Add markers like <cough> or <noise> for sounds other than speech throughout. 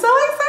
so excited.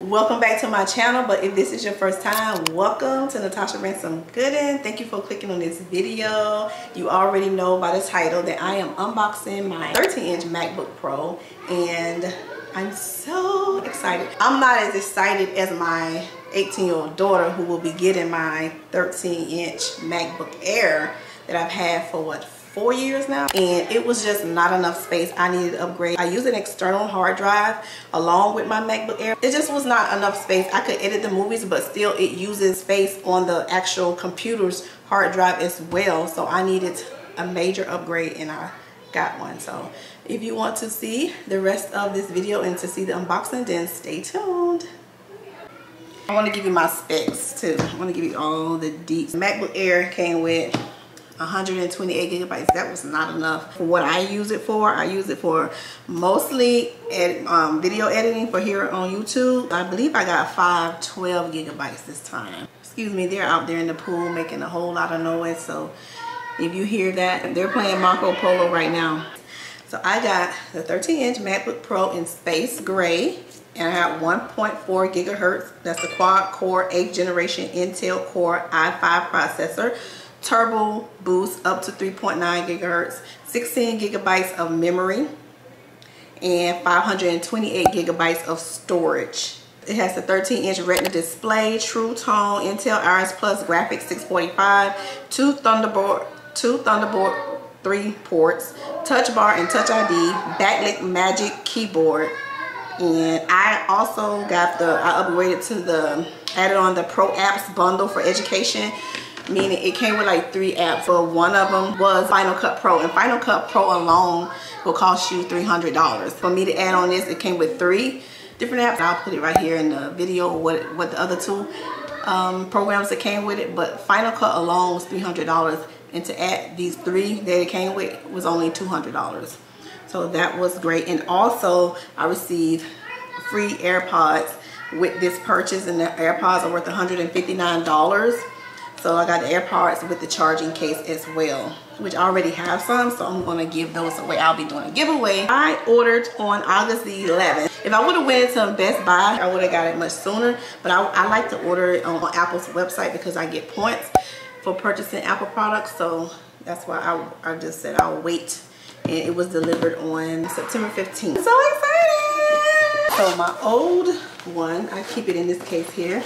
Welcome back to my channel, but if this is your first time, welcome to Natasha Ransom Gooden. Thank you for clicking on this video. You already know by the title that I am unboxing my 13-inch MacBook Pro and I'm so excited. I'm not as excited as my 18-year-old daughter who will be getting my 13-inch MacBook Air that I've had for what, four years now? And it was just not enough space. I needed to upgrade. I use an external hard drive along with my MacBook Air. It just was not enough space. I could edit the movies but still it uses space on the actual computer's hard drive as well. So I needed a major upgrade and I got one. So if you want to see the rest of this video and to see the unboxing then stay tuned. I want to give you my specs too. I want to give you all the deets. MacBook Air came with 128 gigabytes. That was not enough for what I use it for. I use it for mostly ed um, video editing for here on YouTube. I believe I got 512 gigabytes this time. Excuse me they're out there in the pool making a whole lot of noise so if you hear that they're playing Marco Polo right now. So I got the 13 inch MacBook Pro in space gray and I have 1.4 gigahertz. That's the quad core 8th generation Intel Core i5 processor. Turbo boost up to 3.9 gigahertz 16 gigabytes of memory and 528 gigabytes of storage. It has a 13 inch retina display true tone intel iris plus graphics 645 two thunderbolt two thunderbolt 3 ports touch bar and touch id backlit magic keyboard. And i also got the i upgraded to the added on the pro apps bundle for education meaning it came with like three apps but one of them was Final Cut Pro. And Final Cut Pro alone will cost you $300 for me to add on this it came with three different apps. I'll put it right here in the video what what the other two um, programs that came with it but Final Cut alone was $300 and to add these three that it came with was only $200 so that was great and also I received free AirPods with this purchase and the AirPods are worth $159 so I got the AirPods with the charging case as well, which I already have some, so I'm gonna give those away. I'll be doing a giveaway. I ordered on August the 11th. If I would've went to Best Buy, I would've got it much sooner, but I, I like to order it on Apple's website because I get points for purchasing Apple products, so that's why I, I just said I'll wait. And it was delivered on September 15th. So excited! So my old one, I keep it in this case here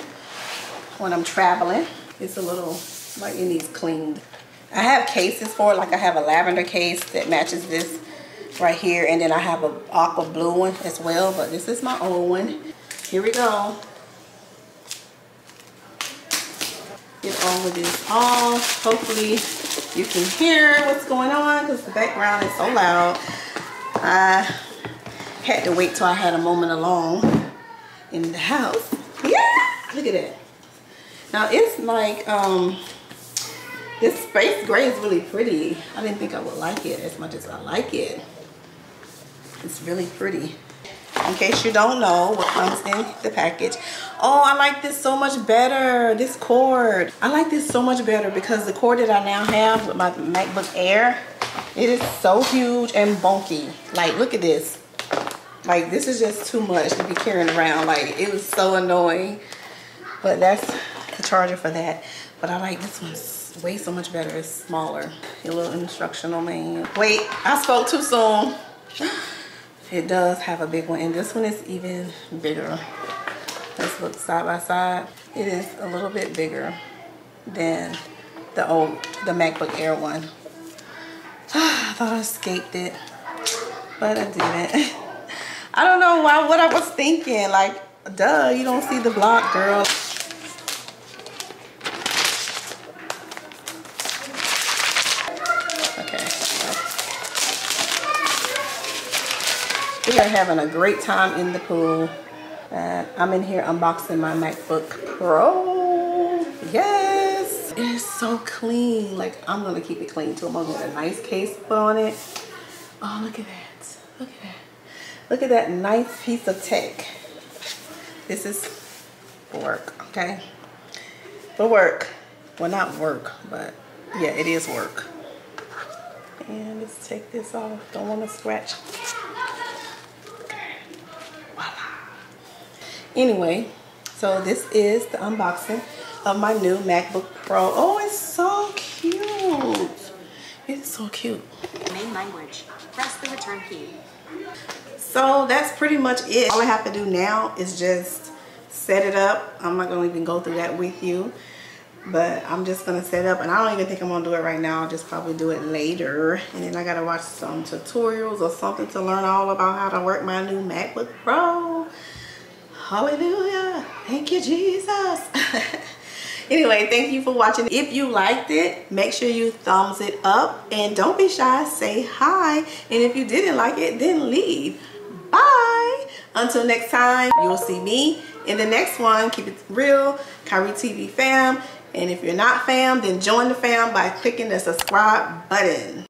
when I'm traveling. It's a little, like it needs cleaned. I have cases for it, like I have a lavender case that matches this right here. And then I have a aqua blue one as well, but this is my old one. Here we go. Get all of this off. Hopefully you can hear what's going on because the background is so loud. I had to wait till I had a moment alone in the house. Yeah, look at that. Now it's like, um, this space gray is really pretty. I didn't think I would like it as much as I like it. It's really pretty. In case you don't know what comes in the package. Oh, I like this so much better. This cord. I like this so much better because the cord that I now have with my MacBook Air, it is so huge and bulky. Like, look at this. Like, this is just too much to be carrying around. Like, it was so annoying. But that's the charger for that. But I like this one way so much better. It's smaller. A little instructional manual. Wait, I spoke too soon. <laughs> It does have a big one, and this one is even bigger. Let's look side by side. It is a little bit bigger than the old, the MacBook Air one. <sighs> I thought I escaped it, but I didn't. <laughs> I don't know why, what I was thinking. Like, duh, you don't see the block, girl. We are having a great time in the pool. Uh, I'm in here unboxing my MacBook Pro. Yes! It is so clean. Like, I'm going to keep it clean too. I'm to put a nice case put on it. Oh, look at that. Look at that. Look at that nice piece of tech. This is for work, okay? For work. Well, not work, but yeah, it is work. And let's take this off. Don't want to scratch. Okay. Voila. Anyway, so this is the unboxing of my new MacBook Pro. Oh, it's so cute. It's so cute. Main language. Press the return key. So that's pretty much it. All I have to do now is just set it up. I'm not going to even go through that with you. But I'm just going to set up. And I don't even think I'm going to do it right now. I'll just probably do it later. And then I got to watch some tutorials or something to learn all about how to work my new MacBook Pro. Hallelujah. Thank you, Jesus. <laughs> anyway, thank you for watching. If you liked it, make sure you thumbs it up. And don't be shy. Say hi. And if you didn't like it, then leave. Bye. Until next time, you'll see me in the next one. Keep it real. KIRWU TV fam. And if you're not fam, then join the fam by clicking the subscribe button.